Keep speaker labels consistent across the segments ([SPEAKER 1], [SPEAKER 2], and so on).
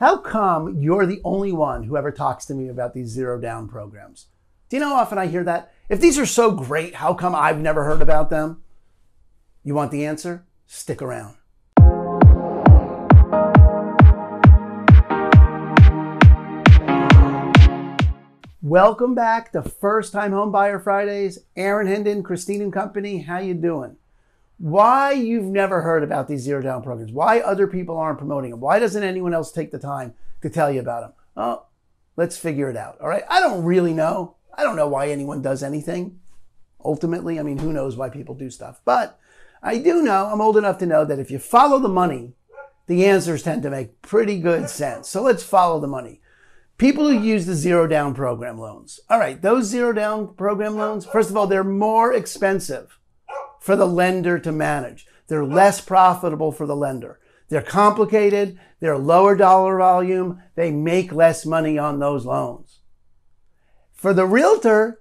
[SPEAKER 1] How come you're the only one who ever talks to me about these zero down programs? Do you know how often I hear that? If these are so great, how come I've never heard about them? You want the answer? Stick around. Welcome back to First Time Home Buyer Fridays. Aaron Hendon, Christine and Company, how you doing? Why you've never heard about these zero down programs, why other people aren't promoting them, why doesn't anyone else take the time to tell you about them? Oh, let's figure it out. All right. I don't really know. I don't know why anyone does anything. Ultimately, I mean, who knows why people do stuff. But I do know, I'm old enough to know that if you follow the money, the answers tend to make pretty good sense. So let's follow the money. People who use the zero down program loans. All right, those zero down program loans, first of all, they're more expensive for the lender to manage. They're less profitable for the lender. They're complicated. They're lower dollar volume. They make less money on those loans. For the realtor,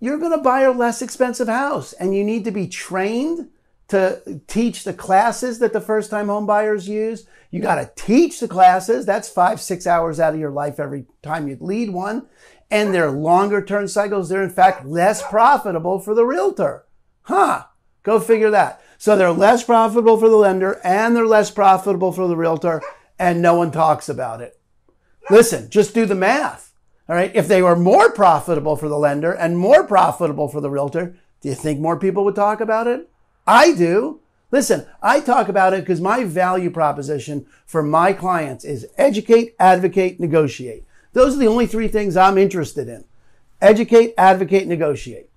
[SPEAKER 1] you're going to buy a less expensive house and you need to be trained to teach the classes that the first time home buyers use. You got to teach the classes. That's five, six hours out of your life every time you lead one. And they're longer term cycles. They're in fact less profitable for the realtor. Huh. Go figure that. So they're less profitable for the lender and they're less profitable for the realtor, and no one talks about it. Listen, just do the math. All right. If they were more profitable for the lender and more profitable for the realtor, do you think more people would talk about it? I do. Listen, I talk about it because my value proposition for my clients is educate, advocate, negotiate. Those are the only three things I'm interested in. Educate, advocate, negotiate.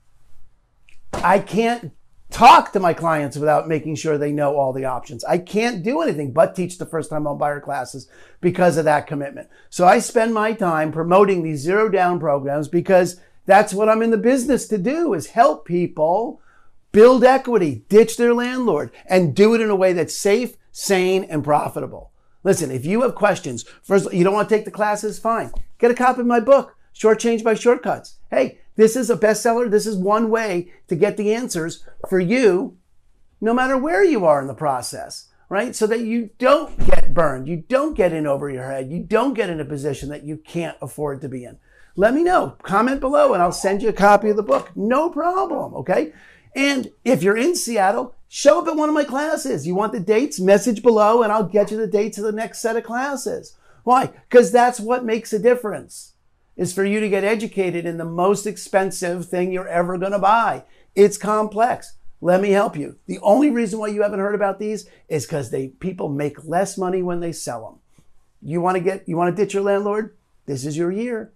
[SPEAKER 1] I can't talk to my clients without making sure they know all the options. I can't do anything but teach the first time home buyer classes because of that commitment. So I spend my time promoting these zero down programs because that's what I'm in the business to do is help people build equity, ditch their landlord and do it in a way that's safe, sane and profitable. Listen, if you have questions, first, you don't want to take the classes, fine. Get a copy of my book, Short Change by Shortcuts. Hey, this is a bestseller. This is one way to get the answers for you, no matter where you are in the process, right? So that you don't get burned. You don't get in over your head. You don't get in a position that you can't afford to be in. Let me know. Comment below and I'll send you a copy of the book. No problem. Okay. And if you're in Seattle, show up at one of my classes. You want the dates? Message below and I'll get you the dates of the next set of classes. Why? Because that's what makes a difference is for you to get educated in the most expensive thing you're ever going to buy. It's complex. Let me help you. The only reason why you haven't heard about these is because they people make less money when they sell them. You want to get you want to ditch your landlord? This is your year.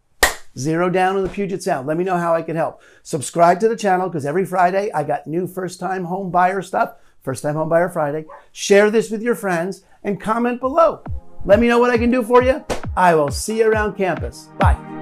[SPEAKER 1] Zero down on the Puget Sound. Let me know how I can help. Subscribe to the channel because every Friday I got new first time home buyer stuff. First time home buyer Friday. Share this with your friends and comment below. Let me know what I can do for you. I will see you around campus. Bye.